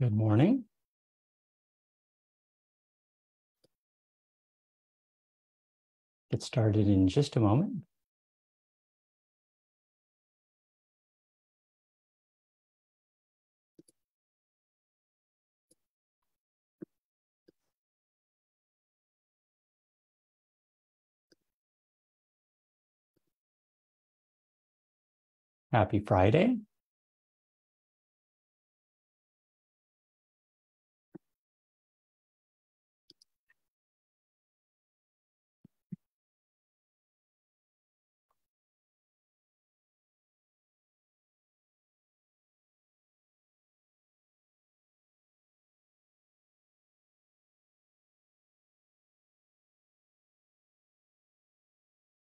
Good morning. Get started in just a moment. Happy Friday.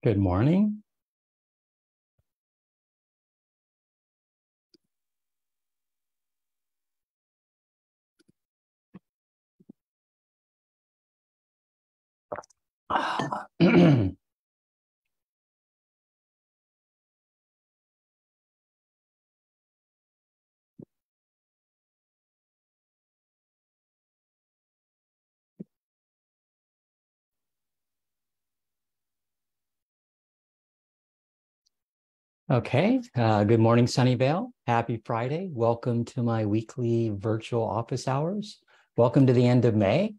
Good morning. Okay. Uh, good morning, Sunnyvale. Happy Friday. Welcome to my weekly virtual office hours. Welcome to the end of May.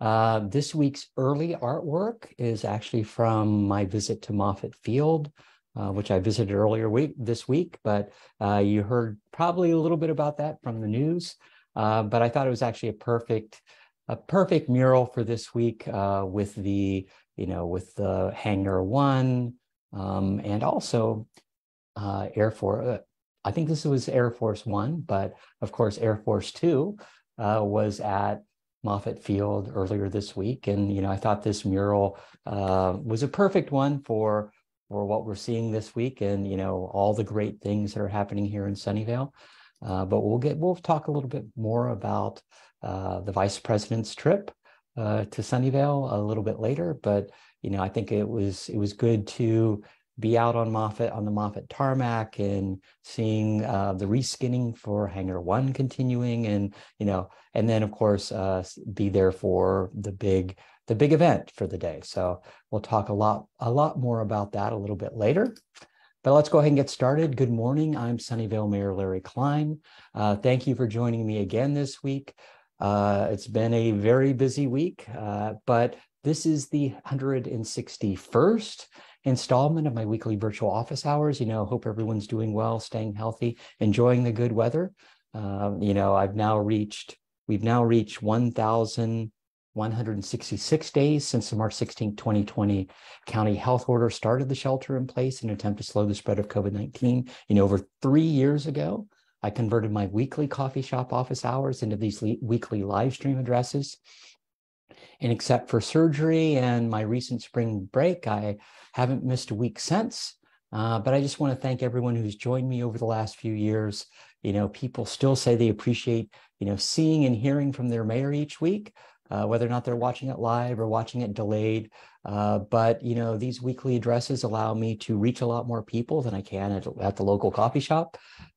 Uh, this week's early artwork is actually from my visit to Moffett Field, uh, which I visited earlier week this week, but uh, you heard probably a little bit about that from the news. Uh, but I thought it was actually a perfect, a perfect mural for this week uh, with the, you know, with the Hangar One, um, and also uh, Air Force. Uh, I think this was Air Force One, but of course, Air Force Two uh, was at Moffett Field earlier this week, and you know I thought this mural uh, was a perfect one for for what we're seeing this week, and you know all the great things that are happening here in Sunnyvale. Uh, but we'll get we'll talk a little bit more about uh, the vice president's trip to Sunnyvale a little bit later. But you know I think it was it was good to be out on Moffett on the Moffett tarmac and seeing uh, the reskinning for Hangar One continuing, and you know, and then of course uh, be there for the big the big event for the day. So we'll talk a lot a lot more about that a little bit later. But let's go ahead and get started. Good morning. I'm Sunnyvale Mayor Larry Klein. Uh, thank you for joining me again this week. Uh, it's been a very busy week, uh, but this is the 161st installment of my weekly virtual office hours. You know, hope everyone's doing well, staying healthy, enjoying the good weather. Um, you know, I've now reached, we've now reached 1,166 days since the March 16, 2020 county health order started the shelter in place in an attempt to slow the spread of COVID 19. You know, over three years ago, I converted my weekly coffee shop office hours into these le- weekly live stream addresses. And except for surgery and my recent spring break, I haven't missed a week since. Uh, but I just want to thank everyone who's joined me over the last few years. You know, people still say they appreciate, you know, seeing and hearing from their mayor each week, uh, whether or not they're watching it live or watching it delayed. Uh, but, you know, these weekly addresses allow me to reach a lot more people than I can at, at the local coffee shop.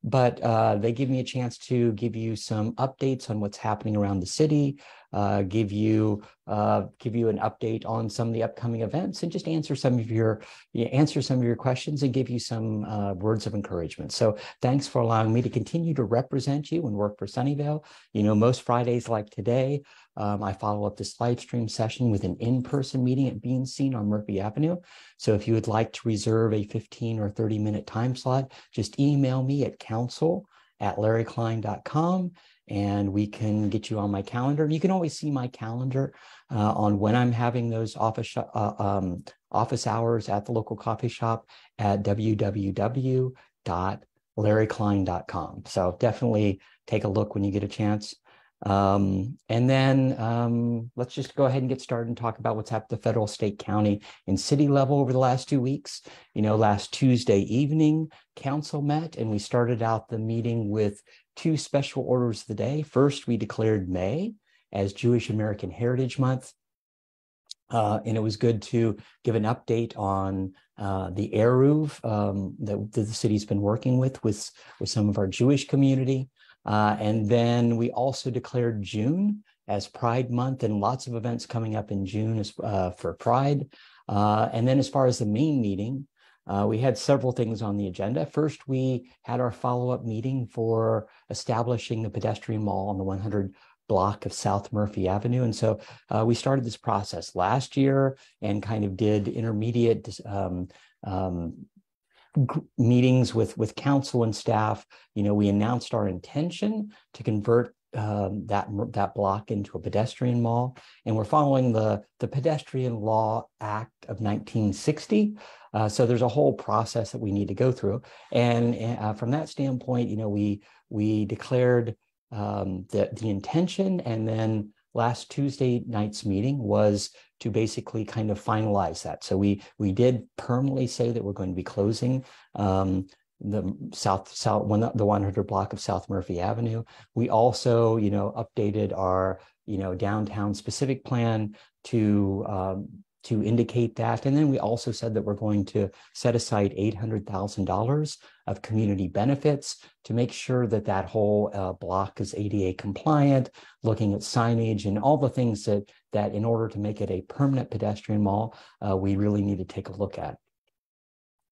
But uh, they give me a chance to give you some updates on what's happening around the city, uh, give you uh, give you an update on some of the upcoming events, and just answer some of your answer some of your questions and give you some uh, words of encouragement. So thanks for allowing me to continue to represent you and work for Sunnyvale. You know, most Fridays like today, um, I follow up this live stream session with an in-person meeting at Bean Scene on Murphy Avenue. So if you would like to reserve a 15 or 30 minute time slot, just email me at council at larryklein.com and we can get you on my calendar. You can always see my calendar uh, on when I'm having those office uh, um, office hours at the local coffee shop at www.larryklein.com. So definitely take a look when you get a chance. Um, and then um, let's just go ahead and get started and talk about what's happened at the federal, state, county, and city level over the last two weeks. You know, last Tuesday evening, council met and we started out the meeting with two special orders of the day. First, we declared May as Jewish American Heritage Month. Uh, and it was good to give an update on uh, the Eruv um, that, that, the city's been working with, with with some of our Jewish community. Uh, and then we also declared June as Pride Month and lots of events coming up in June as, uh, for Pride. Uh, and then as far as the main meeting, uh, we had several things on the agenda. First, we had our follow-up meeting for establishing the pedestrian mall on the 100 block of South Murphy Avenue. And so uh, we started this process last year and kind of did intermediate um, um, meetings with with council and staff. You know, we announced our intention to convert um, that that block into a pedestrian mall, and we're following the the Pedestrian Law Act of 1960. Uh, so there's a whole process that we need to go through, and uh, from that standpoint, you know, we we declared um, the the intention, and then last Tuesday night's meeting was to basically kind of finalize that. So we we did permanently say that we're going to be closing um, the south south one the 100 block of South Murphy Avenue. We also you know updated our you know downtown specific plan to um, to indicate that. And then we also said that we're going to set aside $800,000 of community benefits to make sure that that whole uh, block is ADA compliant, looking at signage and all the things that, that in order to make it a permanent pedestrian mall, uh, we really need to take a look at.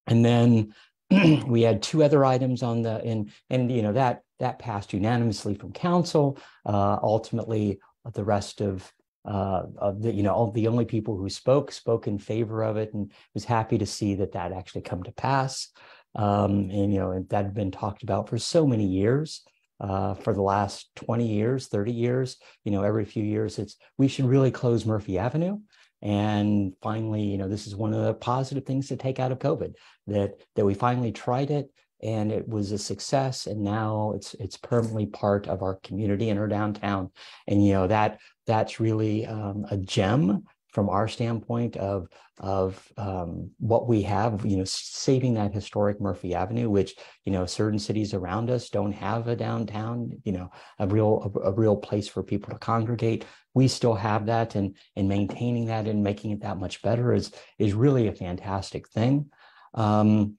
And then we had two other items on the, and, and you know, that, that passed unanimously from council. Uh, ultimately, the rest of uh, of the, you know, all the only people who spoke spoke in favor of it, and was happy to see that that actually come to pass. Um, and you know, that had been talked about for so many years. Uh, for the last 20 years, 30 years, you know, every few years, it's we should really close Murphy Avenue. And finally, you know, this is one of the positive things to take out of COVID that that we finally tried it and it was a success and now it's it's permanently part of our community in our downtown and you know that that's really um, a gem from our standpoint of of um, what we have, you know, saving that historic Murphy Avenue, which you know certain cities around us don't have a downtown, you know, a real a, a, real place for people to congregate. We still have that, and and maintaining that and making it that much better is is really a fantastic thing. Um,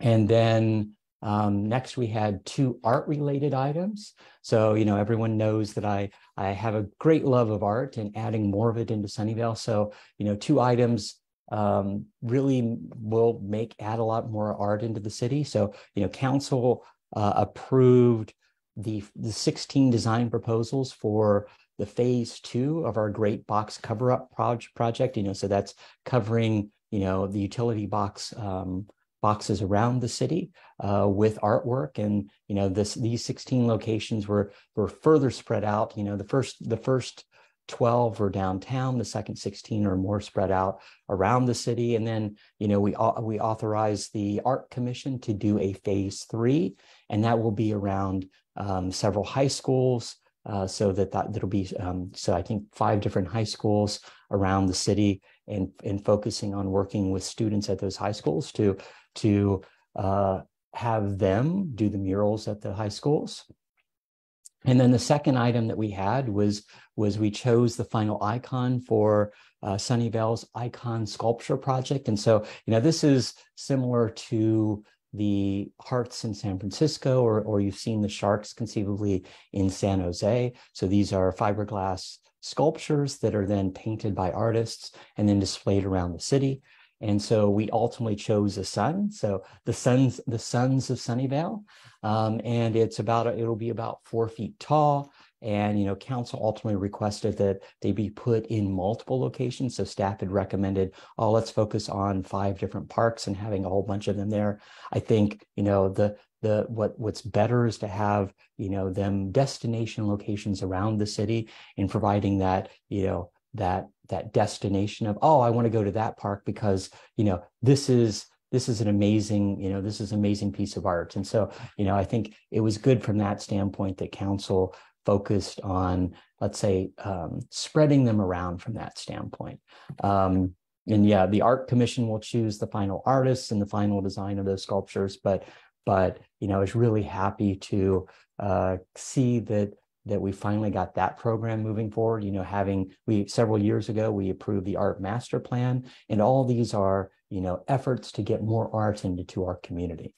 and then um, next, we had two art-related items. So, you know, everyone knows that I I have a great love of art and adding more of it into Sunnyvale. So, you know, two items um, really will make add a lot more art into the city. So, you know, council uh, approved the the 16 design proposals for the phase two of our great box cover up proj- project. You know, so that's covering you know the utility box um, boxes around the city uh, with artwork. And, you know, this these 16 locations were, were further spread out. You know, the first, the first 12 were downtown, the second 16 are more spread out around the city. And then, you know, we, we authorized the Art Commission to do a phase three, and that will be around um, several high schools, uh, so that, that that'll be um, so I think five different high schools around the city and and focusing on working with students at those high schools to to uh, have them do the murals at the high schools. And then the second item that we had was, was we chose the final icon for uh, Sunnyvale's icon sculpture project. And so, you know, this is similar to the hearts in San Francisco, or, or you've seen the sharks conceivably in San Jose. So these are fiberglass sculptures that are then painted by artists and then displayed around the city. And so we ultimately chose a sun. So the sons, the sons of Sunnyvale. Um, and it's about, it'll be about four feet tall. And, you know, council ultimately requested that they be put in multiple locations. So staff had recommended, oh, let's focus on five different parks and having a whole bunch of them there. I think, you know, the, the, what, what's better is to have, you know, them destination locations around the city and providing that, you know, that that destination of oh i want to go to that park because you know this is this is an amazing you know this is amazing piece of art. And so you know i think it was good from that standpoint that council focused on let's say um, spreading them around from that standpoint. Um, and yeah the art commission will choose the final artists and the final design of those sculptures but but you know i was really happy to uh, see that that we finally got that program moving forward. You know, having we several years ago we approved the art master plan, and all these are you know efforts to get more art into our community.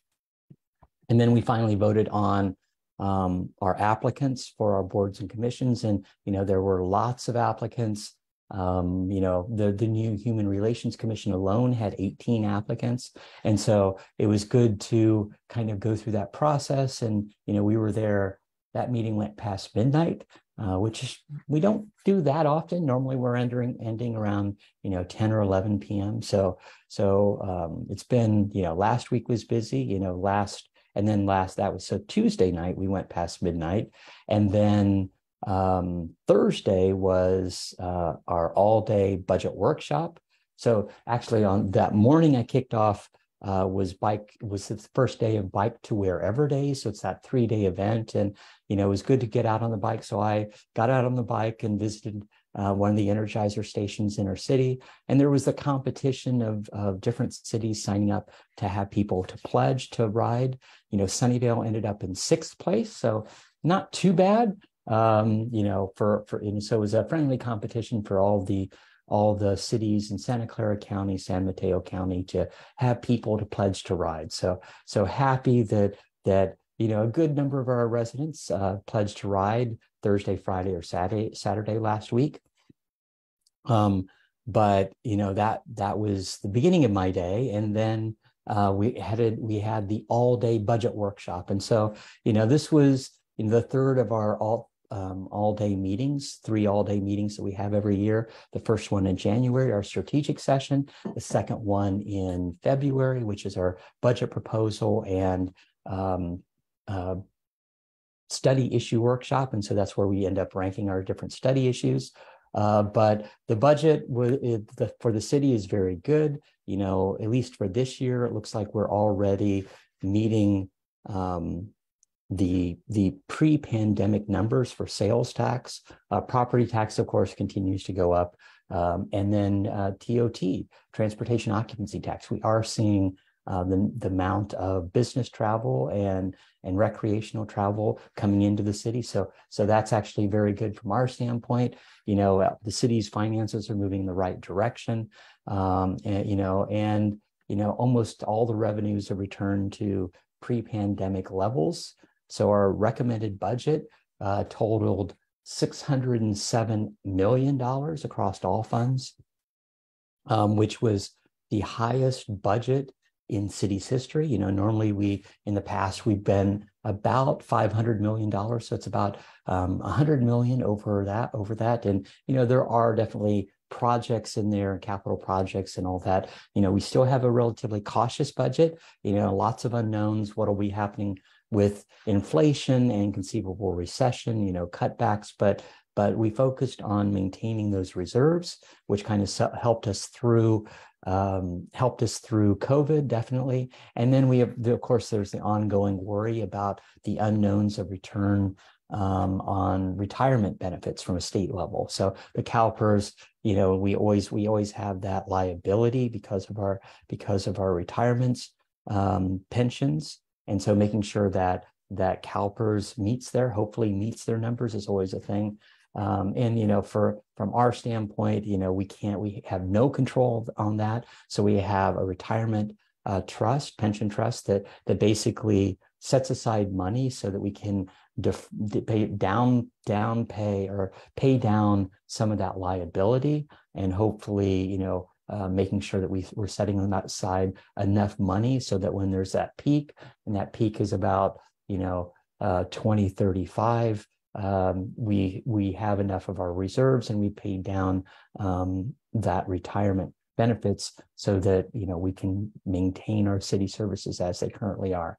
And then we finally voted on um, our applicants for our boards and commissions. And, you know, there were lots of applicants. Um, you know, the, the new Human Relations Commission alone had 18 applicants. And so it was good to kind of go through that process. And, you know, we were there, that meeting went past midnight, uh, which we don't do that often. Normally we're ending, ending around, you know, 10 or 11 p.m. So, so um, it's been, you know, last week was busy, you know, last, and then last, that was so Tuesday night, we went past midnight. And then um, Thursday was uh, our all day budget workshop. So actually, on that morning, I kicked off uh, was bike was the first day of bike to wherever day. So it's that three day event, and you know it was good to get out on the bike. So I got out on the bike and visited uh, one of the Energizer stations in our city, and there was a competition of of different cities signing up to have people to pledge to ride. You know, Sunnyvale ended up in sixth place, so not too bad um, you know, for for and so it was a friendly competition for all the all the cities in Santa Clara County, San Mateo County to have people to pledge to ride. So so happy that that you know a good number of our residents uh, pledged to ride Thursday, Friday, or Saturday Saturday last week. Um, but you know that that was the beginning of my day, and then uh, we had we had the all day budget workshop, and so you know this was in the third of our all um, all day meetings, three all day meetings that we have every year. The first one in January, our strategic session, the second one in February, which is our budget proposal and um, uh, study issue workshop. And so that's where we end up ranking our different study issues. Uh, but the budget the, for the city is very good. You know, at least for this year, it looks like we're already meeting um, the the pre-pandemic numbers for sales tax, uh, property tax, of course, continues to go up, um, and then uh, TOT, transportation occupancy tax. We are seeing uh, the the amount of business travel and and recreational travel coming into the city. So so that's actually very good from our standpoint. You know, uh, the city's finances are moving in the right direction, um, and you know, and you know, almost all the revenues have returned to pre-pandemic levels. So our recommended budget uh, totaled $607 million across all funds, um, which was the highest budget in city's history. You know, normally we, in the past, we've been about $500 million. So it's about um, 100 million over that, over that. And, you know, there are definitely projects in there, capital projects and all that. You know, we still have a relatively cautious budget, you know, lots of unknowns. What will be happening with inflation and conceivable recession, you know, cutbacks, but but we focused on maintaining those reserves, which kind of helped us through um, helped us through COVID, definitely. And then we have, of course, there's the ongoing worry about the unknowns of return um, on retirement benefits from a state level. So the CalPERS, you know, we always we always have that liability because of our because of our retirements um, pensions. And so making sure that that CalPERS meets their, hopefully meets their numbers is always a thing. Um, and you know, for from our standpoint, you know, we can't, we have no control on that. So we have a retirement uh, trust, pension trust that that basically sets aside money so that we can def, pay down down pay or pay down some of that liability, and hopefully, you know, uh, making sure that we, we're setting aside enough money so that when there's that peak, and that peak is about, you know, uh, 2035, um, we, we have enough of our reserves and we pay down um, that retirement benefits so that, you know, we can maintain our city services as they currently are.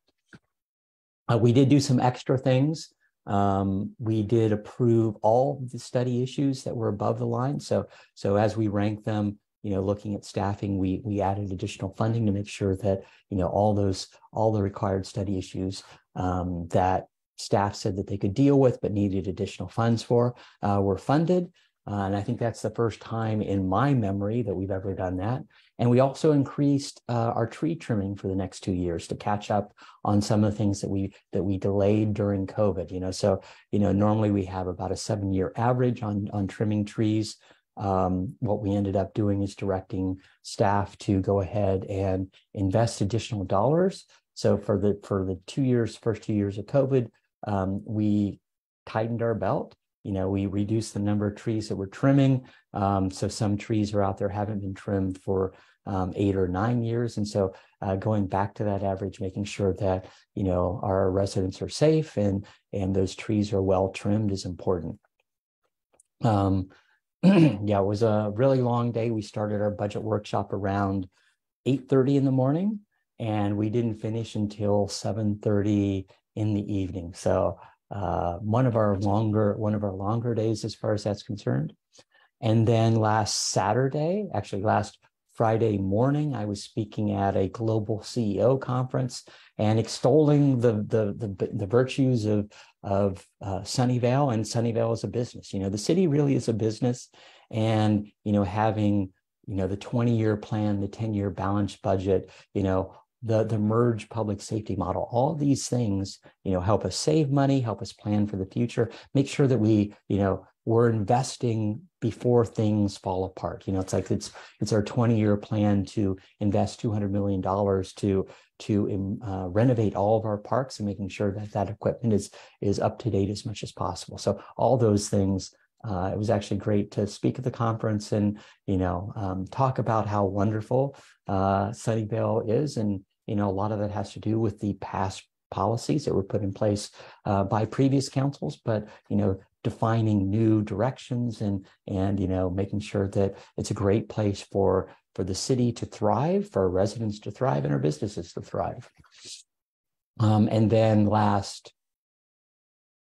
Uh, we did do some extra things. Um, we did approve all the study issues that were above the line. So, so as we rank them, you know, looking at staffing, we we added additional funding to make sure that you know all those all the required study issues um, that staff said that they could deal with but needed additional funds for uh, were funded. Uh, and I think that's the first time in my memory that we've ever done that. And we also increased uh, our tree trimming for the next two years to catch up on some of the things that we that we delayed during COVID. You know, so you know normally we have about a seven year average on on trimming trees. Um, what we ended up doing is directing staff to go ahead and invest additional dollars. So for the for the two years, first two years of COVID, um, we tightened our belt. You know, we reduced the number of trees that we're trimming. Um, so some trees are out there haven't been trimmed for um, eight or nine years. And so uh, going back to that average, making sure that, you know, our residents are safe and, and those trees are well trimmed is important. Um, yeah, it was a really long day. We started our budget workshop around 8.30 in the morning and we didn't finish until 7.30 in the evening. So uh, one of our longer one of our longer days as far as that's concerned. And then last Saturday, actually last Friday morning, I was speaking at a global CEO conference and extolling the the the, the virtues of of uh, Sunnyvale and Sunnyvale is a business. You know, the city really is a business, and you know, having you know the 20 year plan, the 10 year balanced budget, you know, the the merge public safety model all these things you know help us save money help us plan for the future make sure that we you know we're investing before things fall apart you know it's like it's it's our 20 year plan to invest 200 million dollars to to um, uh, renovate all of our parks and making sure that that equipment is is up to date as much as possible. So all those things uh, it was actually great to speak at the conference and you know um, talk about how wonderful uh, Sunnyvale is and you know, a lot of that has to do with the past policies that were put in place uh, by previous councils, but you know, defining new directions and and you know, making sure that it's a great place for for the city to thrive, for our residents to thrive, and our businesses to thrive. Um, and then last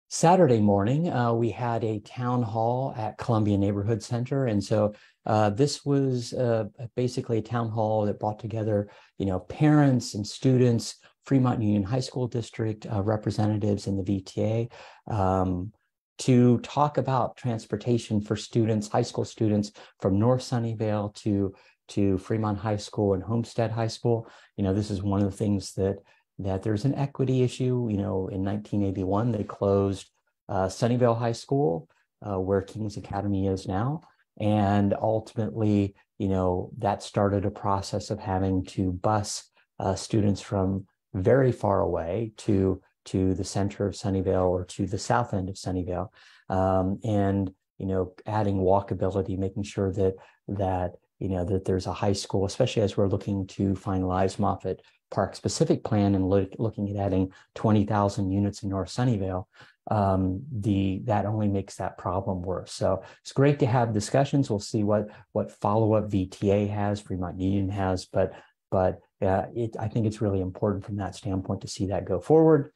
Saturday morning, uh, we had a town hall at Columbia Neighborhood Center. And so uh, this was uh, basically a town hall that brought together, you know, parents and students, Fremont Union High School District uh, representatives in the VTA, um, to talk about transportation for students, high school students from North Sunnyvale to to Fremont High School and Homestead High School. You know, this is one of the things that that there's an equity issue. You know, in 1981, they closed uh, Sunnyvale High School, uh, where King's Academy is now. And ultimately, you know, that started a process of having to bus uh, students from very far away to to the center of Sunnyvale or to the south end of Sunnyvale, um, and you know, adding walkability, making sure that that you know that there's a high school, especially as we're looking to finalize Moffett park specific plan and look, looking at adding 20,000 units in North Sunnyvale, um, the that only makes that problem worse. So it's great to have discussions. We'll see what what follow up VTA has, Fremont Union has, but but uh, it, I think it's really important from that standpoint to see that go forward.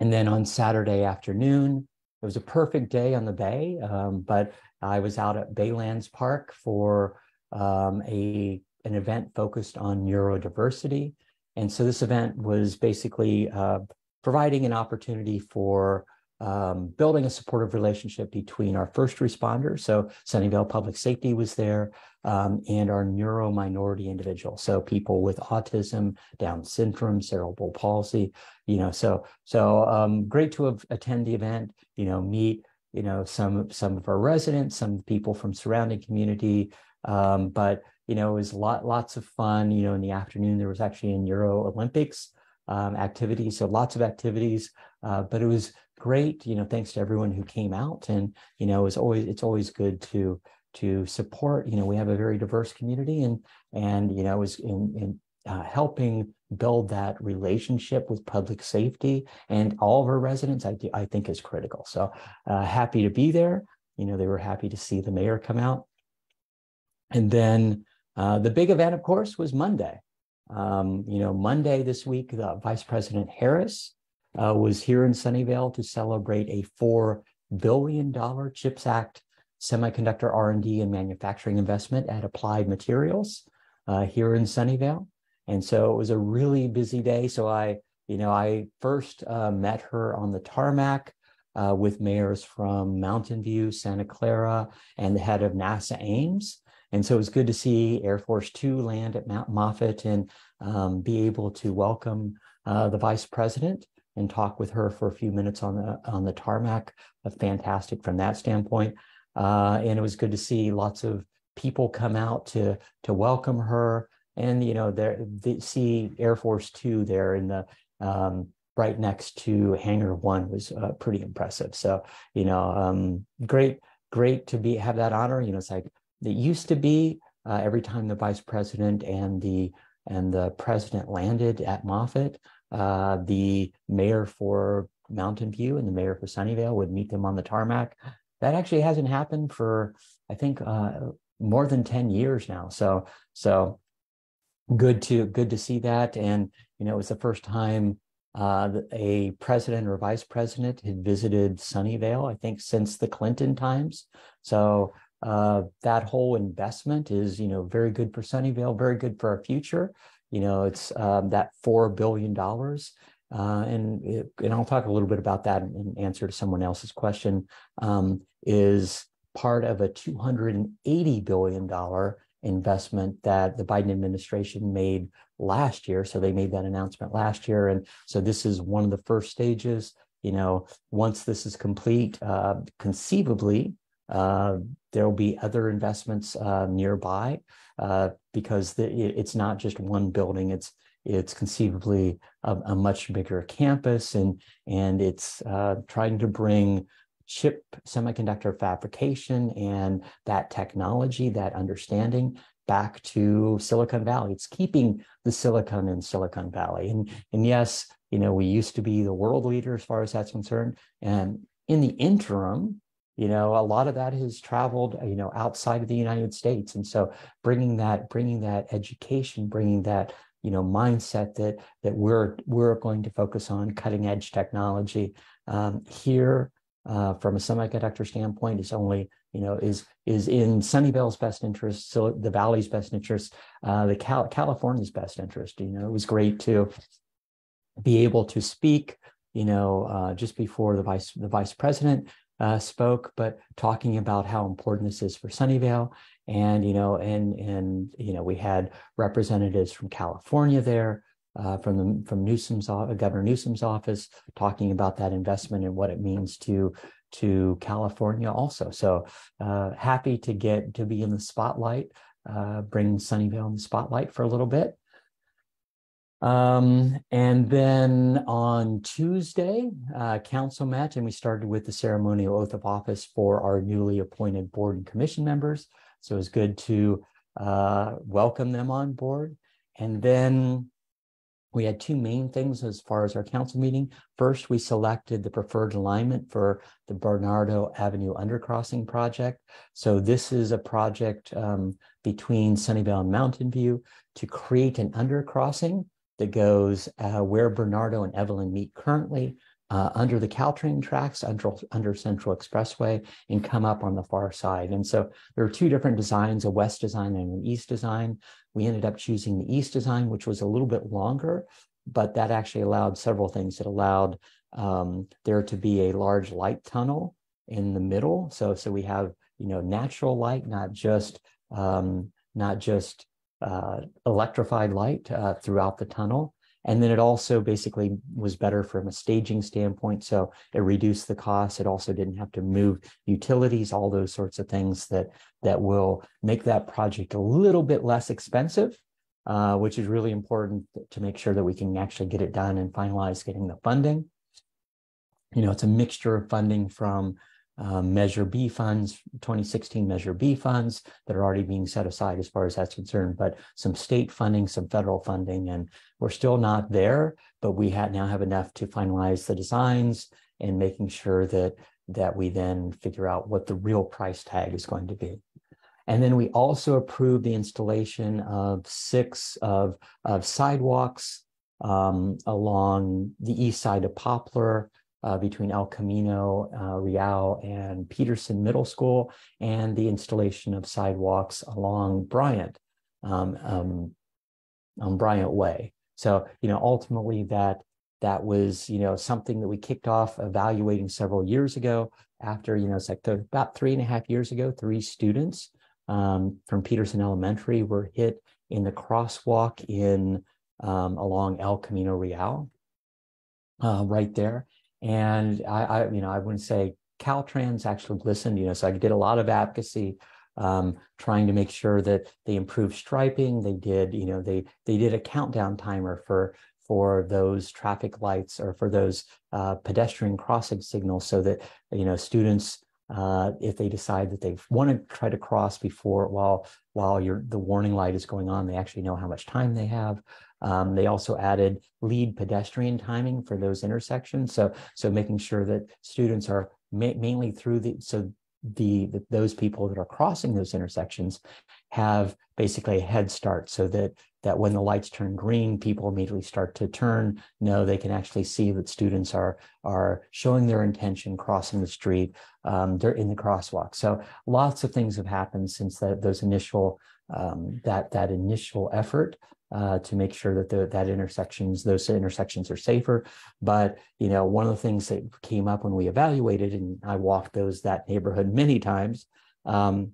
And then on Saturday afternoon, it was a perfect day on the bay, um, but I was out at Baylands Park for um, a an event focused on neurodiversity. And so this event was basically uh, providing an opportunity for um, building a supportive relationship between our first responders. So Sunnyvale Public Safety was there, um, and our neuro minority individuals. So people with autism, Down syndrome, cerebral palsy. You know, so so um, great to have attend the event. You know, meet you know some some of our residents, some people from surrounding community. Um, but you know, it was lot, lots of fun. You know, in the afternoon, there was actually a Neuro Olympics um, activities, so lots of activities. Uh, but it was great, you know, thanks to everyone who came out. And, you know, it's always, it's always good to, to support, you know, we have a very diverse community and, and, you know, is in, in uh, helping build that relationship with public safety and all of our residents, I, I think is critical. So uh, happy to be there. You know, they were happy to see the mayor come out. And then uh, the big event, of course, was Monday. Um, you know, Monday this week, the Vice President Harris uh, was here in Sunnyvale to celebrate a $4 billion CHIPS Act semiconductor R&D and manufacturing investment at Applied Materials uh, here in Sunnyvale. And so it was a really busy day. So I, you know, I first uh, met her on the tarmac uh, with mayors from Mountain View, Santa Clara, and the head of NASA Ames. And so it was good to see Air Force Two land at Mount Moffett and um, be able to welcome uh, the vice president and talk with her for a few minutes on the on the tarmac. Uh, fantastic from that standpoint. Uh, and it was good to see lots of people come out to to welcome her. And you know, there see Air Force Two there in the um, right next to Hangar One was uh, pretty impressive. So you know, um, great, great to be have that honor. You know, it's like it used to be uh, every time the vice president and the and the president landed at Moffett, uh, the mayor for Mountain View and the mayor for Sunnyvale would meet them on the tarmac. That actually hasn't happened for I think uh, more than ten years now. So so good to good to see that, and you know it was the first time uh, a president or vice president had visited Sunnyvale, I think, since the Clinton times. So uh, that whole investment is, you know, very good for Sunnyvale, very good for our future. You know, it's um, that four billion dollars, uh, and it, and I'll talk a little bit about that in answer to someone else's question. Um, is part of a two hundred and eighty billion dollar investment that the Biden administration made last year. So they made that announcement last year. And so this is one of the first stages. You know, once this is complete, uh, conceivably, uh, there will be other investments uh, nearby uh, because the, it's not just one building. It's it's conceivably a, a much bigger campus, and and it's uh, trying to bring chip semiconductor fabrication and that technology, that understanding back to Silicon Valley. It's keeping the silicon in Silicon Valley. And, and yes, you know, we used to be the world leader as far as that's concerned. And in the interim, you know, a lot of that has traveled, you know, outside of the United States. And so bringing that, bringing that education, bringing that, you know, mindset that that we're we're going to focus on cutting edge technology um, here uh, from a semiconductor standpoint is only you know is is in Sunnyvale's best interest, so the Valley's best interest, uh, the Cal- California's best interest. You know, it was great to be able to speak. You know, uh, just before the vice the vice president uh, spoke, but talking about how important this is for Sunnyvale, and you know, and and you know, we had representatives from California there, uh, from the from Newsom's Governor Newsom's office talking about that investment and what it means to to California also. So uh, happy to get to be in the spotlight, uh, bring Sunnyvale in the spotlight for a little bit. Um, and then on Tuesday, uh, council met and we started with the ceremonial oath of office for our newly appointed board and commission members. So it was good to uh, welcome them on board. And then we had two main things as far as our council meeting. First, we selected the preferred alignment for the Bernardo Avenue undercrossing project. So this is a project um, between Sunnyvale and Mountain View to create an undercrossing that goes uh, where Bernardo and Evelyn meet currently uh, under the Caltrain tracks under, under Central Expressway and come up on the far side. And so there are two different designs, a west design and an east design. We ended up choosing the east design, which was a little bit longer, but that actually allowed several things. It allowed um, there to be a large light tunnel in the middle. So, so we have, you know, natural light, not just, um, not just uh, electrified light uh, throughout the tunnel. And then it also basically was better from a staging standpoint. So it reduced the cost. It also didn't have to move utilities, all those sorts of things that, that will make that project a little bit less expensive, uh, which is really important to make sure that we can actually get it done and finalize getting the funding. You know, it's a mixture of funding from um, Measure B funds, 2016 Measure B funds that are already being set aside as far as that's concerned, but some state funding, some federal funding, and we're still not there, but we have now have enough to finalize the designs and making sure that that we then figure out what the real price tag is going to be. And then we also approved the installation of six of, of sidewalks um, along the east side of Poplar, uh, between El Camino, uh, Real, and Peterson Middle School, and the installation of sidewalks along Bryant, um, um, on Bryant Way. So, you know, ultimately that that was, you know, something that we kicked off evaluating several years ago. After, you know, it's like the, about three and a half years ago, three students um, from Peterson Elementary were hit in the crosswalk in um, along El Camino Real, uh, right there. And I, I, you know, I wouldn't say Caltrans actually listened, you know, so I did a lot of advocacy um, trying to make sure that they improved striping. They did, you know, they they did a countdown timer for for those traffic lights or for those uh, pedestrian crossing signals so that you know students uh, if they decide that they want to try to cross before while while your the warning light is going on, they actually know how much time they have. Um, they also added lead pedestrian timing for those intersections. So so making sure that students are ma mainly through the so the, the, those people that are crossing those intersections have basically a head start so that that when the lights turn green people immediately start to turn no they can actually see that students are are showing their intention crossing the street um, they're in the crosswalk so lots of things have happened since that those initial um, that that initial effort uh, to make sure that the, that intersections, those intersections are safer. But, you know, one of the things that came up when we evaluated, and I walked those, that neighborhood many times, um,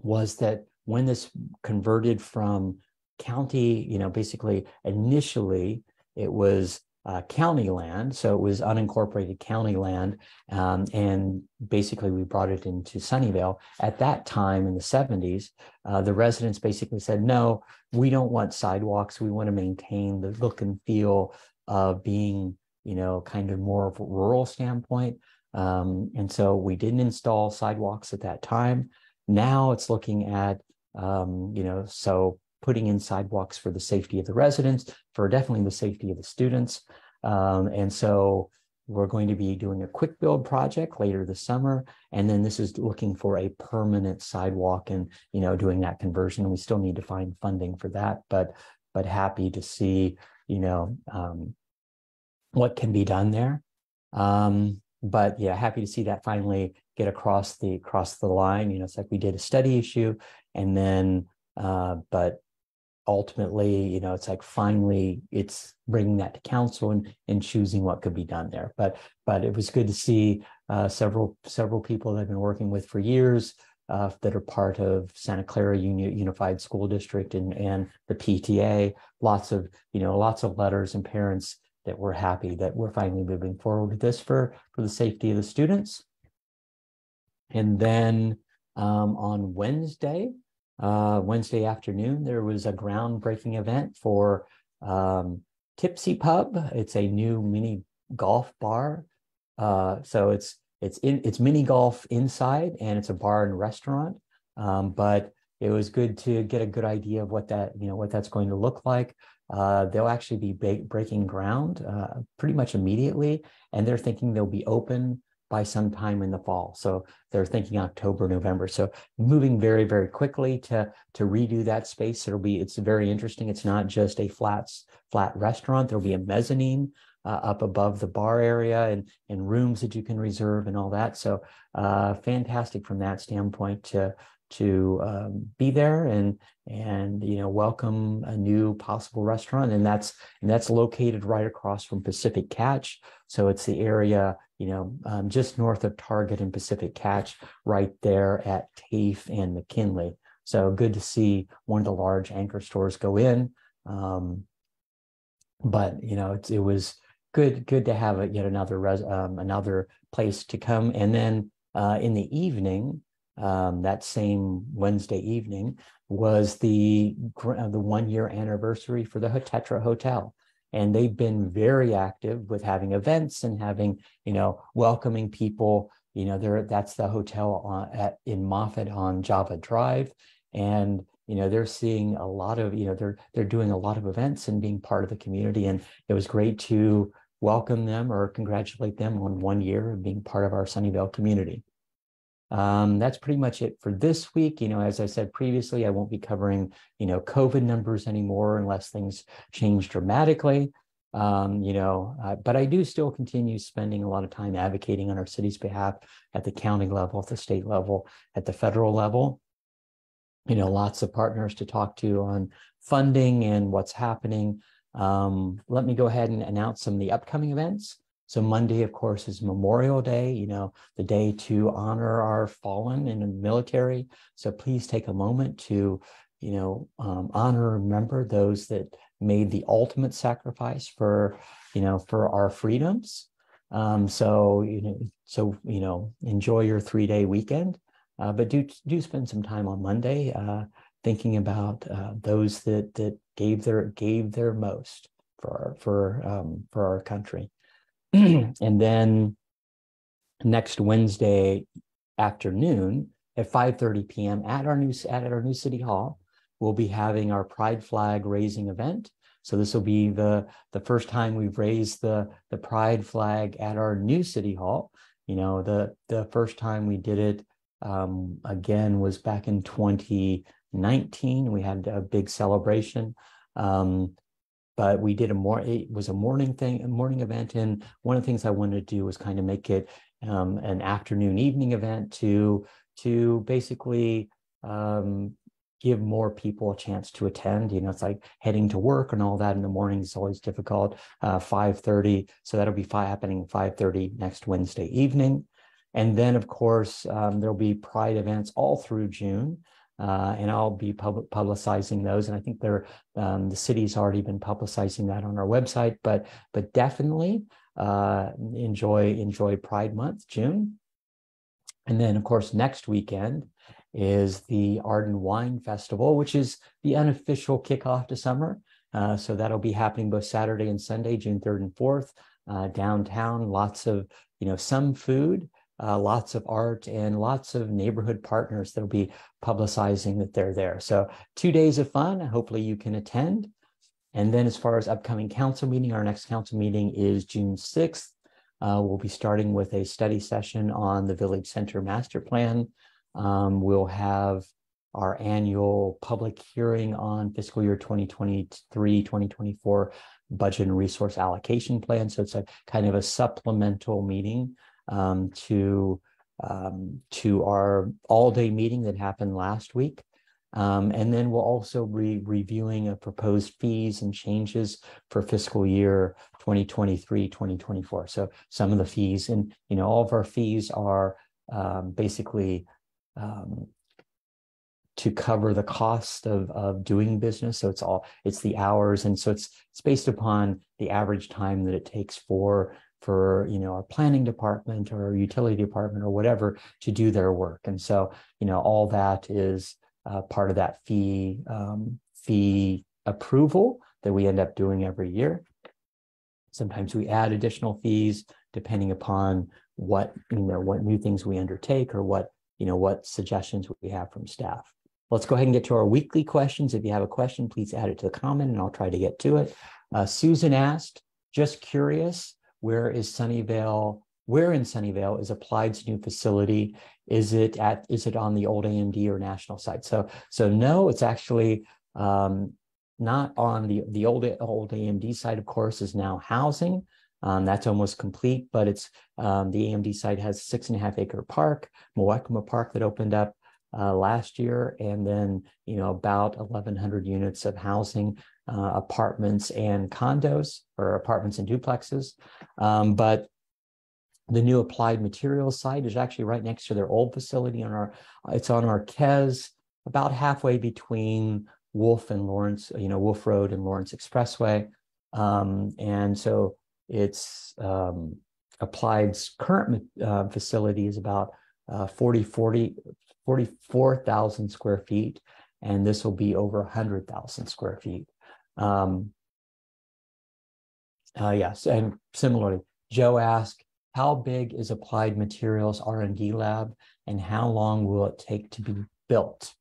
was that when this converted from county, you know, basically initially it was uh, county land. So it was unincorporated county land. Um, and basically, we brought it into Sunnyvale. At that time in the 70s, uh, the residents basically said, no, we don't want sidewalks. We want to maintain the look and feel of being, you know, kind of more of a rural standpoint. Um, and so we didn't install sidewalks at that time. Now it's looking at, um, you know, so putting in sidewalks for the safety of the residents, for definitely the safety of the students. Um, and so we're going to be doing a quick build project later this summer. And then this is looking for a permanent sidewalk and, you know, doing that conversion. We still need to find funding for that, but, but happy to see, you know, um, what can be done there. Um, but yeah, happy to see that finally get across the across the line. You know, it's like we did a study issue, and then uh, but ultimately, you know, it's like finally it's bringing that to council and, and choosing what could be done there. But but it was good to see uh, several several people that I've been working with for years uh, that are part of Santa Clara Uni Unified School District and and the PTA. Lots of you know lots of letters and parents that we're happy that we're finally moving forward with this for for the safety of the students. And then um, on Wednesday, uh, Wednesday afternoon, there was a groundbreaking event for um, Tipsy Putt. It's a new mini golf bar. Uh, so it's it's in it's mini golf inside, and it's a bar and restaurant. Um, but it was good to get a good idea of what that you know what that's going to look like. Uh, they'll actually be breaking ground uh, pretty much immediately, and they're thinking they'll be open by sometime in the fall. So they're thinking October, November. So moving very, very quickly to to redo that space. It'll be it's very interesting. It's not just a flat flat restaurant. There'll be a mezzanine uh, up above the bar area and and rooms that you can reserve and all that. So uh, fantastic from that standpoint to to um, be there and and you know welcome a new possible restaurant and that's and that's located right across from Pacific Catch so it's the area you know um, just north of Target and Pacific Catch right there at Taaffe and McKinley. So good to see one of the large anchor stores go in. Um, but you know it, it was good good to have a, yet another res, um, another place to come. And then uh, in the evening um, that same Wednesday evening was the uh, the one year anniversary for the Tetra Hotel, and they've been very active with having events and having you know welcoming people. You know, there that's the hotel on, at in Moffett on Java Drive, and you know they're seeing a lot of you know they're they're doing a lot of events and being part of the community, and it was great to welcome them or congratulate them on one year of being part of our Sunnyvale community. Um, that's pretty much it for this week. You know, as I said previously, I won't be covering, you know, COVID numbers anymore unless things change dramatically. Um, you know, uh, but I do still continue spending a lot of time advocating on our city's behalf at the county level, at the state level, at the federal level. You know, lots of partners to talk to on funding and what's happening. Um, let me go ahead and announce some of the upcoming events. So Monday, of course, is Memorial Day, you know, the day to honor our fallen in the military. So please take a moment to, you know, um, honor and remember those that made the ultimate sacrifice for, you know, for our freedoms. Um, so, you know, so, you know, enjoy your three day weekend, uh, but do, do spend some time on Monday, uh, thinking about uh, those that, that gave their, gave their most for for um, for our country. and then next Wednesday afternoon at 5:30 p.m. at our new at our new city hall, we'll be having our pride flag raising event. So this will be the the first time we've raised the the pride flag at our new city hall. You know, the the first time we did it um, again was back in 2019. We had a big celebration. Um, but we did a more it was a morning thing a morning event and one of the things i wanted to do was kind of make it um, an afternoon evening event to to basically um, give more people a chance to attend. You know, it's like heading to work and all that in the morning is always difficult. Uh, 5.30, so that'll be five, happening 5.30 next Wednesday evening. And then, of course, um, there'll be Pride events all through June. Uh, and I'll be pub- publicizing those. And I think they're, um, the city's already been publicizing that on our website, but but definitely uh, enjoy enjoy Pride Month, June. And then, of course, next weekend is the Art and Wine Festival, which is the unofficial kickoff to summer. Uh, so that'll be happening both Saturday and Sunday, June 3rd and 4th, uh, downtown. Lots of, you know, some food, uh, lots of art, and lots of neighborhood partners that'll be publicizing that they're there. So two days of fun. Hopefully you can attend. And then as far as upcoming council meeting, our next council meeting is June 6th. Uh, we'll be starting with a study session on the Village Center Master Plan. Um, we'll have our annual public hearing on fiscal year 2023 2024 budget and resource allocation plan. So it's a kind of a supplemental meeting um, to um, to our all day meeting that happened last week. Um, and then we'll also be reviewing a proposed fees and changes for fiscal year 2023, 2024. So some of the fees and, you know, all of our fees are um, basically um, to cover the cost of, of doing business. So it's all, it's the hours. And so it's, it's based upon the average time that it takes for for you know our planning department or utility department or whatever to do their work and so you know all that is uh, part of that fee um, fee approval that we end up doing every year. Sometimes we add additional fees depending upon what you know what new things we undertake or what you know what suggestions we have from staff. Let's go ahead and get to our weekly questions. If you have a question, please add it to the comment and I'll try to get to it. Uh, Susan asked, just curious, where is Sunnyvale where in Sunnyvale is Applied's new facility? Is it at is it on the old AMD or national site? So so no, it's actually um, not on the the old old AMD site. Of course, is now housing. Um, that's almost complete, but it's um, the AMD site has six and a half acre park, Muwekma Park that opened up uh, last year, and then you know about 1,100 units of housing, uh, apartments and condos, or apartments and duplexes. Um, but the new applied materials site is actually right next to their old facility on our it's on Arques about halfway between wolf and lawrence you know wolf road and lawrence expressway um, and so it's um, applied's current uh, facility is about uh, 40 40 44,000 square feet and this will be over 100,000 square feet um, uh, yes and similarly joe asked how big is applied materials r&d lab and how long will it take to be built?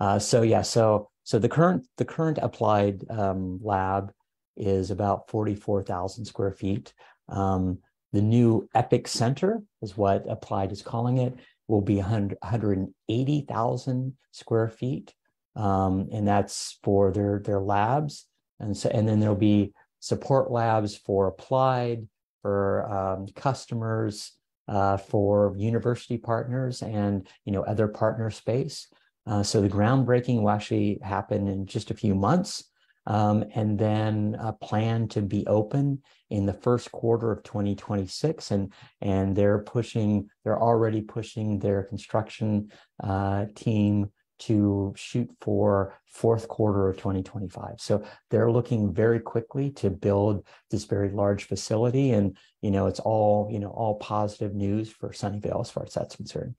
Uh, so yeah so so the current the current applied um, lab is about 44000 square feet. Um, the new epic center is what applied is calling it will be 180000 square feet. Um, and that's for their their labs and so and then there'll be support labs for applied for um, customers, uh, for university partners, and you know other partner space. Uh, so the groundbreaking will actually happen in just a few months, um, and then plan to be open in the first quarter of 2026. And and they're pushing, they're already pushing their construction uh, team to shoot for fourth quarter of 2025. So they're looking very quickly to build this very large facility. And, you know, it's all, you know, all positive news for Sunnyvale as far as that's concerned.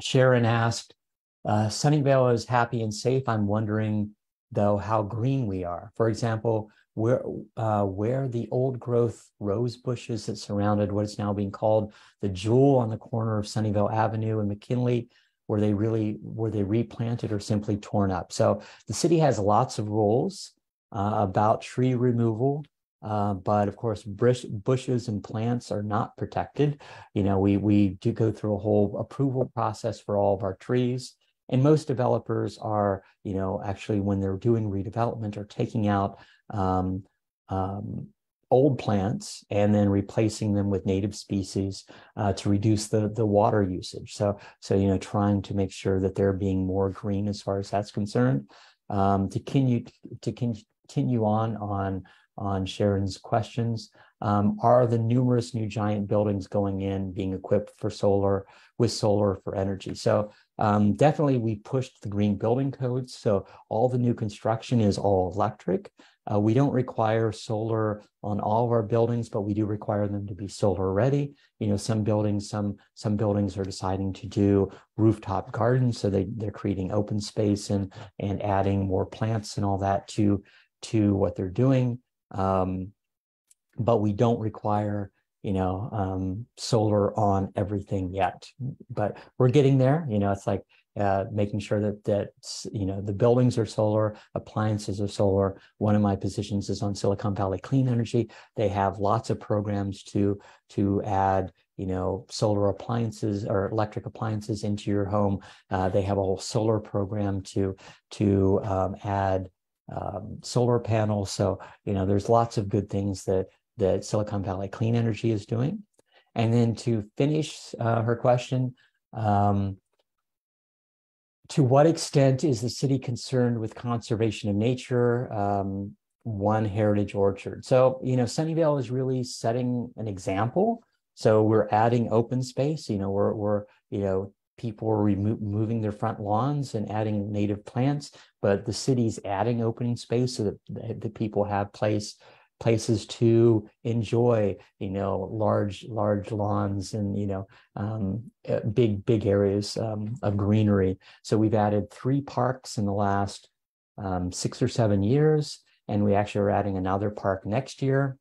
Sharon asked, uh, Sunnyvale is happy and safe. I'm wondering, though, how green we are. For example, where uh, where the old growth rose bushes that surrounded what is now being called the jewel on the corner of Sunnyvale Avenue and McKinley, were they really were they replanted or simply torn up? So the city has lots of rules uh, about tree removal. Uh, but of course, bush, bushes and plants are not protected. You know, we we do go through a whole approval process for all of our trees. And most developers are, you know, actually when they're doing redevelopment are taking out um, um, old plants and then replacing them with native species uh, to reduce the the water usage. So so you know trying to make sure that they're being more green as far as that's concerned. Um, to continue to continue on on on Sharon's questions. Um, are the numerous new giant buildings going in being equipped for solar with solar for energy? So um, definitely we pushed the green building codes. So all the new construction is all electric. Uh, we don't require solar on all of our buildings, but we do require them to be solar ready. You know, some buildings, some some buildings are deciding to do rooftop gardens, so they they're creating open space and and adding more plants and all that to to what they're doing. Um, but we don't require you know um, solar on everything yet. But we're getting there. You know, it's like uh, making sure that that you know the buildings are solar, appliances are solar. One of my positions is on Silicon Valley Clean Energy. They have lots of programs to to add you know solar appliances or electric appliances into your home. Uh, they have a whole solar program to to um, add um, solar panels. So you know there's lots of good things that that Silicon Valley Clean Energy is doing. And then to finish uh, her question. Um, to what extent is the city concerned with conservation of nature? Um, one heritage orchard. So, you know, Sunnyvale is really setting an example. So we're adding open space. You know, we're we're you know people are removing their front lawns and adding native plants, but the city's adding opening space so that the people have place places to enjoy you know large large lawns and you know um, uh, big big areas um, of greenery. So we've added three parks in the last um, six or seven years and we actually are adding another park next year.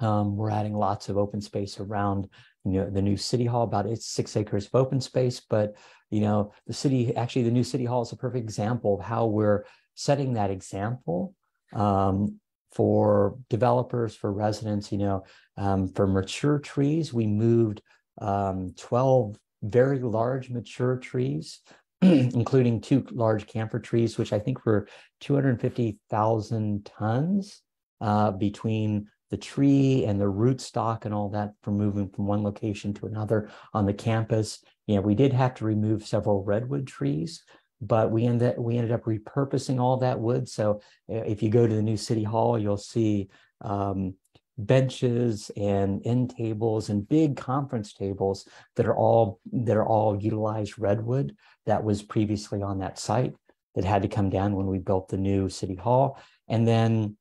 Um, we're adding lots of open space around you know the new city hall about it's six acres of open space but you know the city actually the new city hall is a perfect example of how we're setting that example. Um, for developers, for residents, you know, um, for mature trees, we moved um, 12 very large mature trees, including two large camphor trees, which I think were 250,000 tons uh, between the tree and the root stock and all that for moving from one location to another on the campus. You know, we did have to remove several redwood trees, but we ended we ended up repurposing all that wood. So if you go to the new city hall, you'll see um, benches and end tables and big conference tables that are all that are all utilized redwood that was previously on that site that had to come down when we built the new city hall. And then,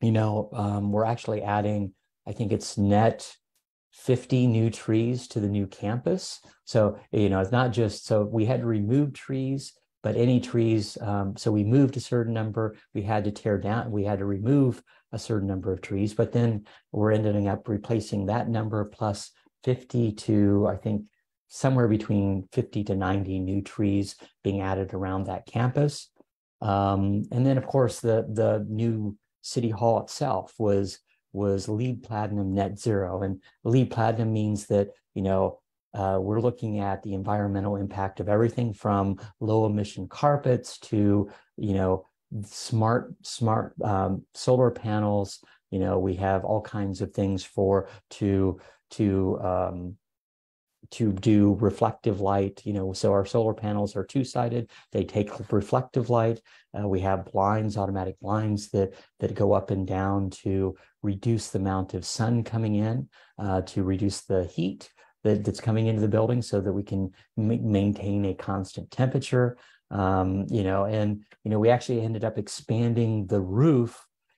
you know, um, we're actually adding, I think it's net 50 new trees to the new campus. So, you know, it's not just so we had to remove trees, but any trees, um, so we moved a certain number, we had to tear down, we had to remove a certain number of trees, but then we're ending up replacing that number plus 50 to, I think, somewhere between 50 to 90 new trees being added around that campus. Um, and then, of course, the, the new city hall itself was was LEED platinum net zero. And LEED platinum means that, you know, uh, we're looking at the environmental impact of everything from low emission carpets to, you know, smart, smart um, solar panels. You know, we have all kinds of things for to, to, um, to do reflective light, you know, so our solar panels are two-sided. They take reflective light. Uh, we have blinds, automatic blinds that that go up and down to reduce the amount of sun coming in, uh, to reduce the heat that, that's coming into the building, so that we can maintain a constant temperature. Um, you know, and you know, we actually ended up expanding the roof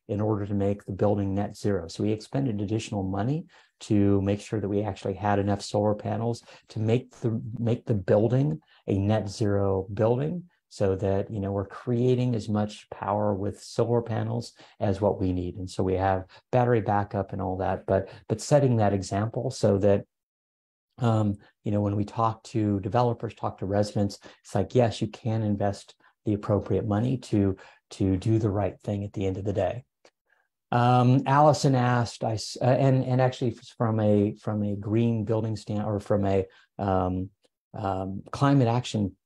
in order to make the building net zero. So we expended additional money to make sure that we actually had enough solar panels to make the make the building a net zero building. So that you know we're creating as much power with solar panels as what we need. And so we have battery backup and all that but but setting that example so that um, you know when we talk to developers talk to residents it's like yes you can invest the appropriate money to to do the right thing at the end of the day. Um, Allison asked, I uh, and and actually from a from a green building stand or from a um, um, climate action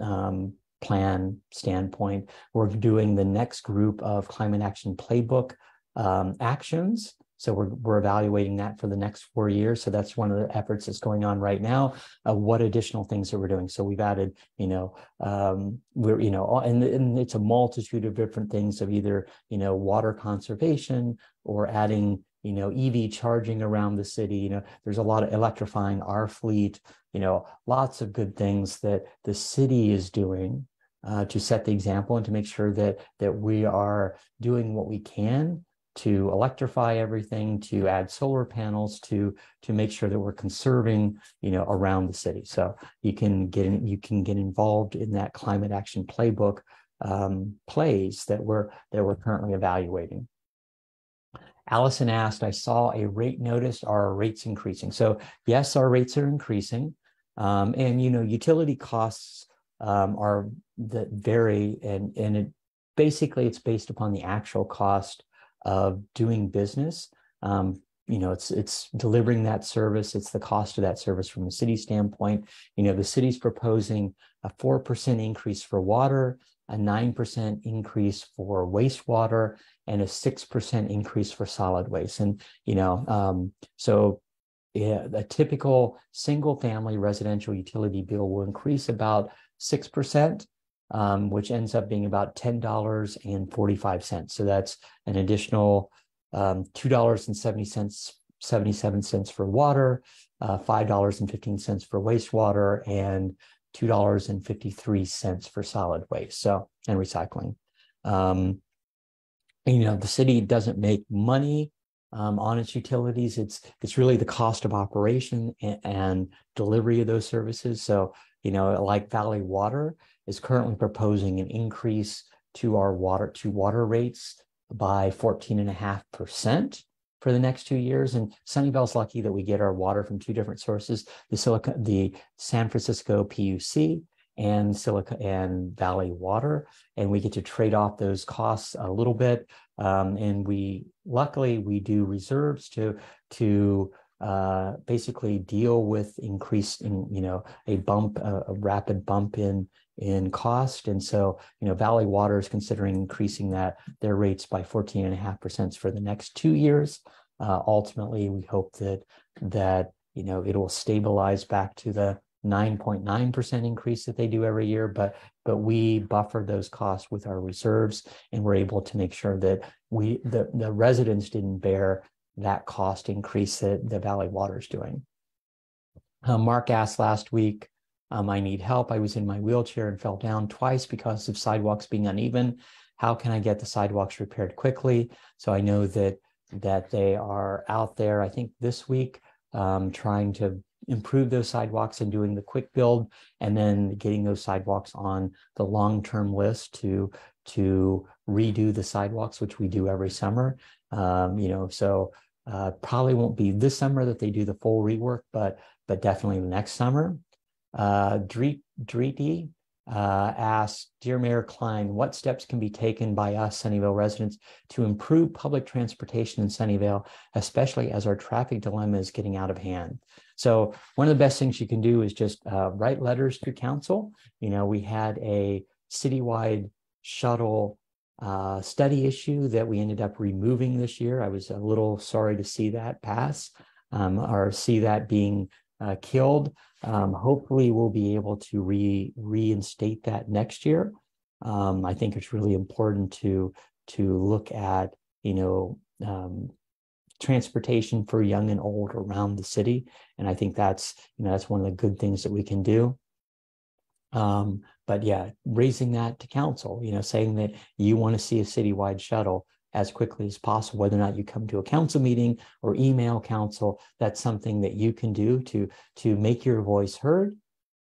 um, plan standpoint, we're doing the next group of climate action playbook um, actions. So we're, we're evaluating that for the next four years. So that's one of the efforts that's going on right now. Uh, what additional things that we're doing? So we've added, you know, um, we're, you know, and, and it's a multitude of different things of either, you know, water conservation or adding, you know, EV charging around the city. You know, there's a lot of electrifying our fleet, you know, lots of good things that the city is doing uh, to set the example and to make sure that that we are doing what we can to electrify everything, to add solar panels, to to make sure that we're conserving, you know, around the city. So you can get in, you can get involved in that climate action playbook um, plays that we're that we're currently evaluating. Allison asked, I saw a rate notice. Are rates increasing? So yes, our rates are increasing, um, and you know, utility costs um, are that vary, and and it basically it's based upon the actual cost of doing business. Um, you know, it's it's delivering that service. It's the cost of that service from a city standpoint. You know, the city's proposing a four percent increase for water, a nine percent increase for wastewater, and a six percent increase for solid waste. And you know, um, so a typical single family residential utility bill will increase about six percent um, which ends up being about $10.45. So that's an additional um, $2.70, 77 cents for water, uh, $5.15 for wastewater, and $2.53 for solid waste. So, and recycling. Um, you know, the city doesn't make money um, on its utilities. It's it's really the cost of operation and, and, delivery of those services. So, you know, like Valley Water, is currently proposing an increase to our water to water rates by 14.5% for the next two years. And Sunnyvale's lucky that we get our water from two different sources, the Silica, the San Francisco PUC and Silica and Valley Water. And we get to trade off those costs a little bit. Um, and we luckily we do reserves to to uh, basically deal with increased in you know a bump a, a rapid bump in in cost. And so, you know, Valley Water is considering increasing that their rates by 14.5% for the next two years. Uh, ultimately, we hope that that you know it will stabilize back to the 9.9% increase that they do every year, but but we buffer those costs with our reserves and we're able to make sure that we the, the residents didn't bear that cost increase that the Valley Water is doing. Uh, Mark asked last week, um, I need help. I was in my wheelchair and fell down twice because of sidewalks being uneven. How can I get the sidewalks repaired quickly? So I know that that they are out there. I think this week um, trying to improve those sidewalks and doing the quick build, and then getting those sidewalks on the long term list to to redo the sidewalks, which we do every summer. Um, you know, so uh, probably won't be this summer that they do the full rework, but but definitely next summer. Uh, Driti uh, asked, Dear Mayor Klein, what steps can be taken by us Sunnyvale residents to improve public transportation in Sunnyvale, especially as our traffic dilemma is getting out of hand? So one of the best things you can do is just uh, write letters to council. You know, we had a citywide shuttle uh, study issue that we ended up removing this year. I was a little sorry to see that pass um, or see that being uh, killed. Um, hopefully, we'll be able to re reinstate that next year. Um, I think it's really important to to look at you know um, transportation for young and old around the city, and I think that's you know that's one of the good things that we can do. Um, but yeah, raising that to council, you know, saying that you want to see a citywide shuttle as quickly as possible, whether or not you come to a council meeting or email council, that's something that you can do to, to make your voice heard.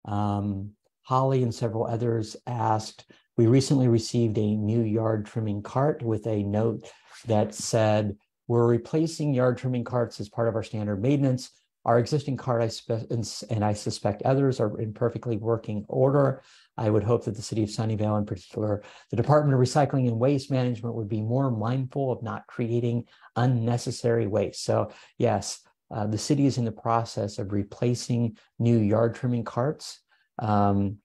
Um, Holly and several others asked, we recently received a new yard trimming cart with a note that said, we're replacing yard trimming carts as part of our standard maintenance. Our existing cart, I spe- and I suspect others, are in perfectly working order. I would hope that the city of Sunnyvale, in particular, the Department of Recycling and Waste Management, would be more mindful of not creating unnecessary waste. So, yes, uh, the city is in the process of replacing new yard trimming carts um,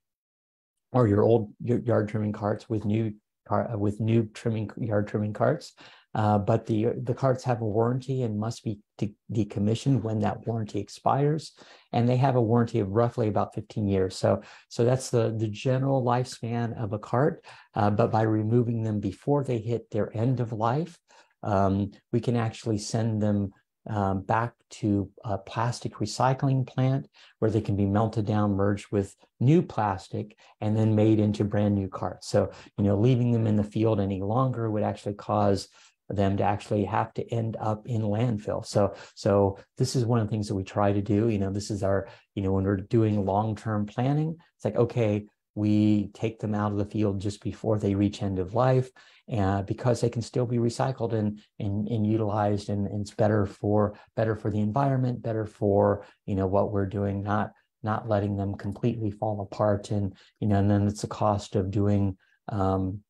or your old yard trimming carts with new car, uh, with new trimming yard trimming carts. Uh, but the the carts have a warranty and must be de- decommissioned when that warranty expires, and they have a warranty of roughly about 15 years. So so that's the the general lifespan of a cart. Uh, but by removing them before they hit their end of life, um, we can actually send them um, back to a plastic recycling plant where they can be melted down, merged with new plastic, and then made into brand new carts. So, you know, leaving them in the field any longer would actually cause them to actually have to end up in landfill. So, so this is one of the things that we try to do. You know, this is our, you know, when we're doing long-term planning, it's like, okay, we take them out of the field just before they reach end of life uh, because they can still be recycled and and, and utilized and, and, it's better for better for the environment better for you know what we're doing not not letting them completely fall apart. And you know and then it's the cost of doing um,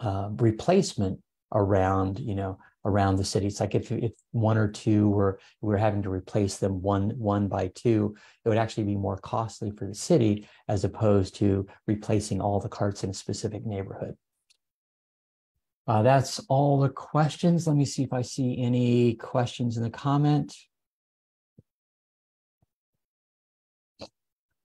uh, replacement around you know around the city. It's like if if one or two were we are having to replace them one one by two, it would actually be more costly for the city as opposed to replacing all the carts in a specific neighborhood. Uh, that's all the questions. Let me see if I see any questions in the comment.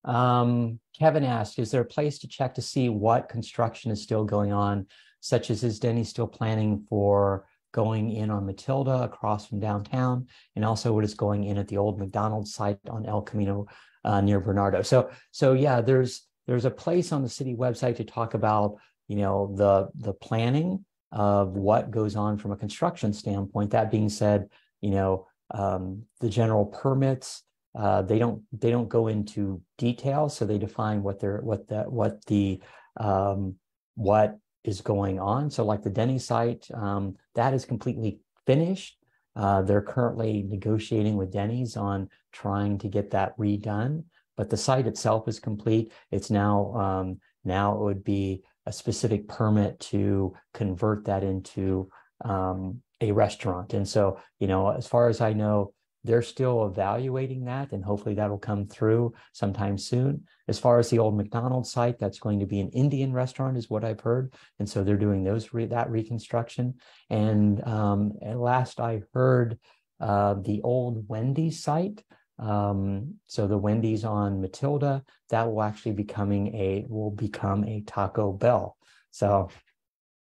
Um, Kevin asked, is there a place to check to see what construction is still going on, such as is Denny still planning for going in on Matilda across from downtown, and also what is going in at the old McDonald's site on El Camino uh, near Bernardo. So, so yeah, there's there's a place on the city website to talk about you know the the planning of what goes on from a construction standpoint. That being said, you know um, the general permits uh, they don't they don't go into detail, so they define what they're what the what the um, what is going on. So, like the Denny site, um, that is completely finished. Uh, they're currently negotiating with Denny's on trying to get that redone, but the site itself is complete. It's now um, now it would be a specific permit to convert that into um, a restaurant. And so, you know, as far as I know, they're still evaluating that, and hopefully that'll come through sometime soon. As far as the old McDonald's site, that's going to be an Indian restaurant, is what I've heard, and so they're doing those re- that reconstruction. And, um, last I heard, uh, the old Wendy's site. Um, so the Wendy's on Matilda, that will actually becoming a will become a Taco Bell. So,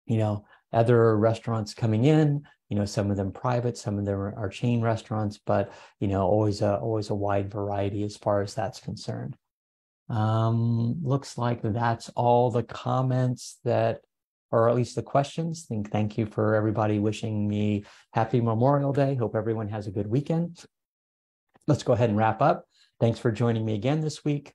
you know, other restaurants coming in, you know some of them private some of them are chain restaurants but you know always a always a wide variety as far as that's concerned. Um looks like that's all the comments that or at least the questions. Think thank you for everybody wishing me happy memorial day. Hope everyone has a good weekend. Let's go ahead and wrap up. Thanks for joining me again this week.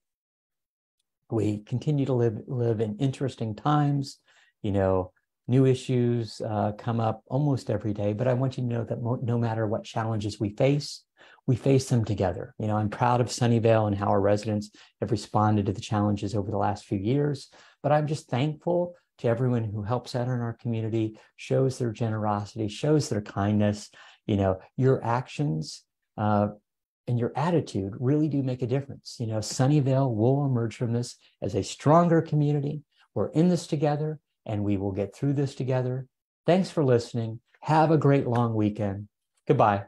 We continue to live live in interesting times. You know new issues uh, come up almost every day, but I want you to know that mo- no matter what challenges we face, we face them together. You know, I'm proud of Sunnyvale and how our residents have responded to the challenges over the last few years, but I'm just thankful to everyone who helps out in our community, shows their generosity, shows their kindness. You know, your actions uh, and your attitude really do make a difference. You know, Sunnyvale will emerge from this as a stronger community. We're in this together and we will get through this together. Thanks for listening. Have a great long weekend. Goodbye.